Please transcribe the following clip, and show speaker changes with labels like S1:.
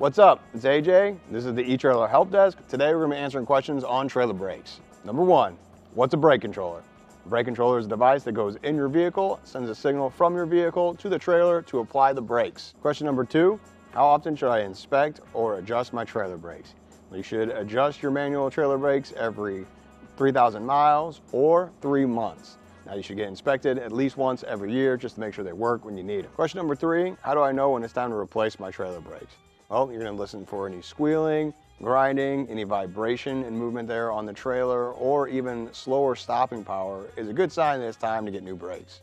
S1: What's up? It's AJ. This is the eTrailer Help Desk. Today we're going to be answering questions on trailer brakes. Number one, what's a brake controller? A brake controller is a device that goes in your vehicle, sends a signal from your vehicle to the trailer to apply the brakes. Question number two, how often should I inspect or adjust my trailer brakes? You should adjust your manual trailer brakes every 3,000 miles or three months. Now you should get inspected at least once every year just to make sure they work when you need them. Question number three, how do I know when it's time to replace my trailer brakes? Well, you're gonna listen for any squealing, grinding, any vibration and movement there on the trailer, or even slower stopping power is a good sign that it's time to get new brakes.